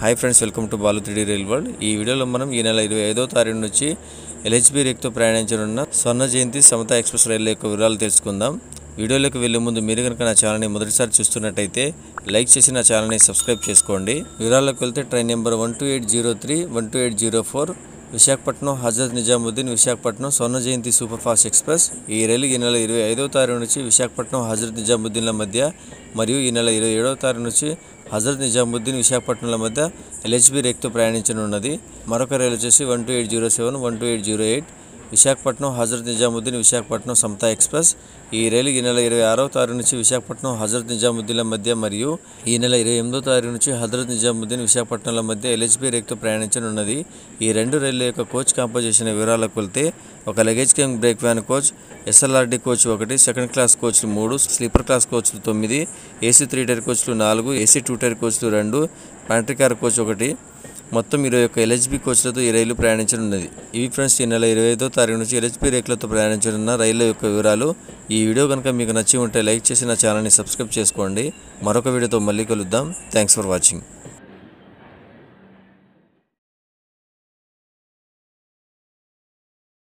Hi friends welcome to Balu three D rail world ఈ వీడియోలో మనం ఈ నెల ఇరవై ఐదో తారీఖు నుంచి ఎల్హెచ్బి రేక్తో ప్రయాణించనున్న స్వర్ణ జయంతి సమత ఎక్స్ప్రెస్ రైలు యొక్క వివరాలు తెలుసుకుందాం. వీడియోలోకి వెళ్ళే ముందు మీరు కనుక నా ఛానల్ని మొదటిసారి చూస్తున్నట్టయితే లైక్ చేసి నా ఛానల్ని సబ్స్క్రైబ్ చేసుకోండి. వివరాల్లోకి వెళ్తే train number one two eight zero three one two eight zero four Visakhapatnam Hazrat Nizamuddin Visakhapatnam Swarna Jayanti super fast express. ఈ రైలు ఈ నెల ఇరవై ఐదవ తారీఖు నుంచి విశాఖపట్నం హజరత్ నిజాముద్దీన్ల మధ్య మరియు ఈ నెల ఇరవై ఏడవ తారీఖు నుంచి హజరత్ నిజాముద్దీన్ విశాఖపట్నంల మధ్య ఎల్హెచ్బి రేక్తో ప్రయాణించనున్నది. మరొక రైలు వచ్చేసి one two eight zero seven one two eight zero eight. Visakhapatnam Hazrat Nizamuddin Visakhapatnam Samata express. ఈ రైలు ఈ నెల ఇరవై ఆరవ తారీఖు నుంచి విశాఖపట్నం హజరత్ నిజాముద్దీన్ల మధ్య మరియు ఈ నెల ఇరవై ఎనిమిదో తారీఖు నుంచి హజరత్ నిజాముద్దీన్ విశాఖపట్నంల మధ్య ఎల్హెచ్బి రేక్తో ప్రయాణించనున్నది. ఈ రెండు రైళ్ళ యొక్క కోచ్ కాంపోజిషన్ వివరాలకు వెళ్తే ఒక luggage king brake van coach SLRD coach ఒకటి సెకండ్ క్లాస్ కోచ్లు మూడు స్లీపర్ క్లాస్ కోచ్లు తొమ్మిది ఏసీ త్రీ టైర్ కోచ్లు నాలుగు ఏసీ టూ టైర్ కోచ్లు రెండు ప్యాంట్రీ కార్ కోచ్ ఒకటి మొత్తం ఇరవై ఒక్క ఎల్హెచ్బి కోచ్లతో ఈ రైలు ప్రయాణించనున్నది. ఇవి ఫ్రెండ్స్ ఈ నెల ఇరవై ఐదో తారీఖు నుంచి ఎల్హెచ్బి రేకులతో ప్రయాణించనున్న రైళ్ళ యొక్క వివరాలు ఈ వీడియో కనుక మీకు నచ్చి ఉంటే లైక్ చేసి నా ఛానల్ని సబ్స్క్రైబ్ చేసుకోండి. మరొక వీడియోతో మళ్ళీ కలుద్దాం. Thanks for watching